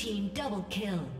team double kill.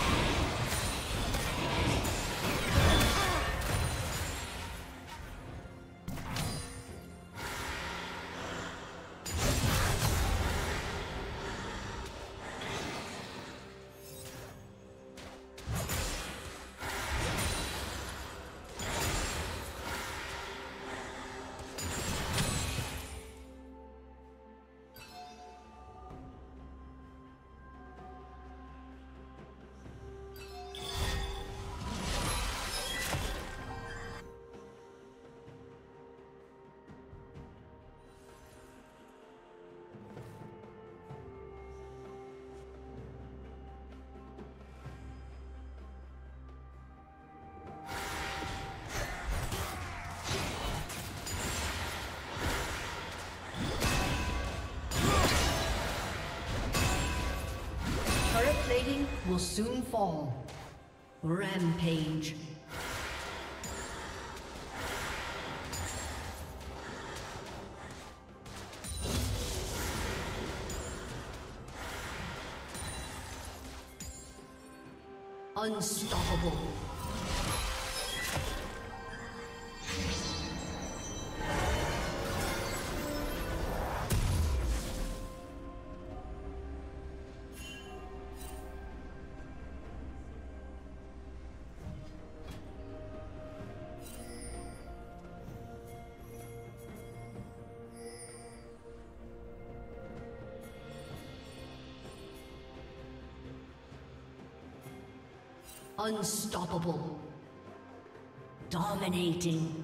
Will soon fall. Rampage. Unstoppable. Unstoppable. Dominating.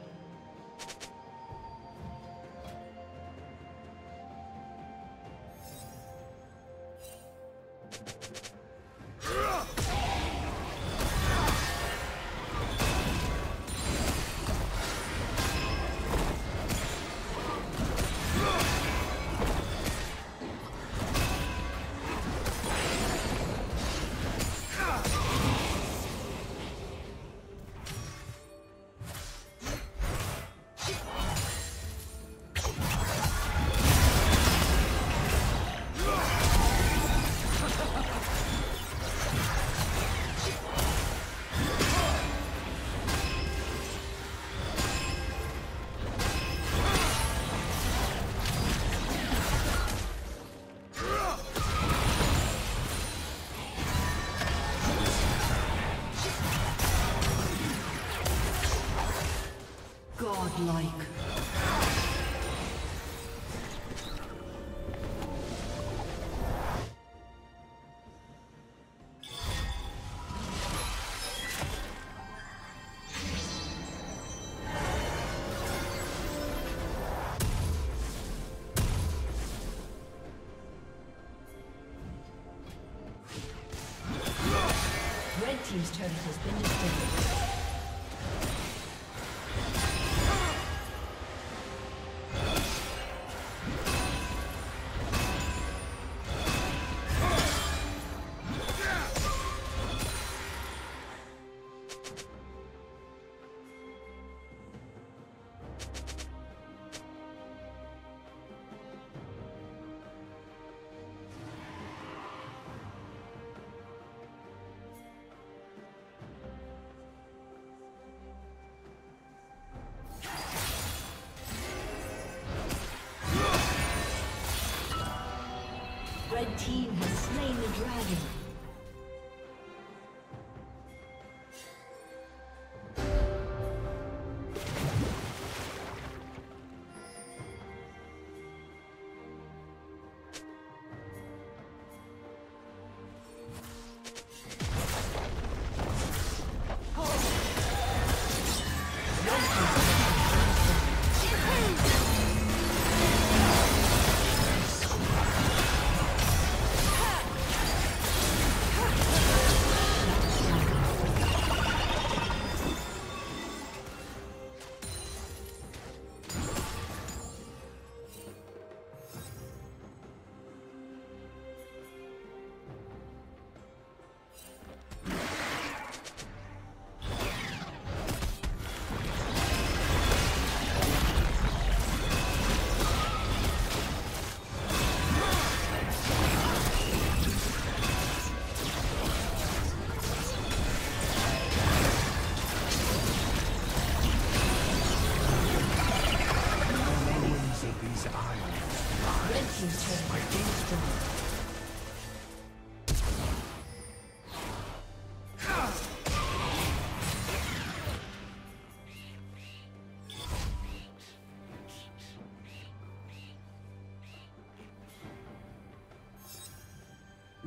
Dragon.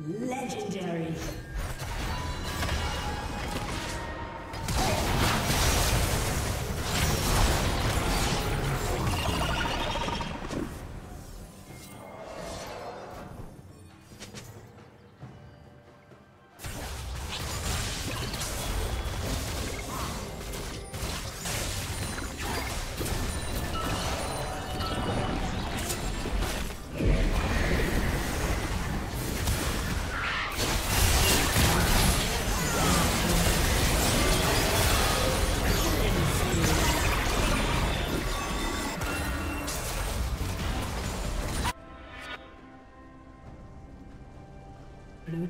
Legendary.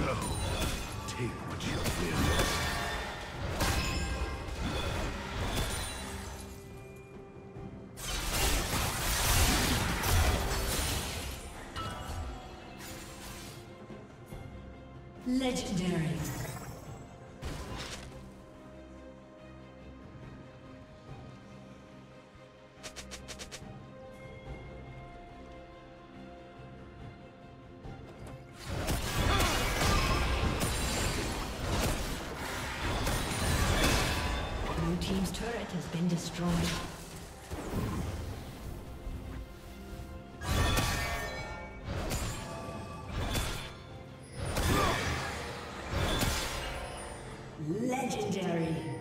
What you. Legendary. Legendary.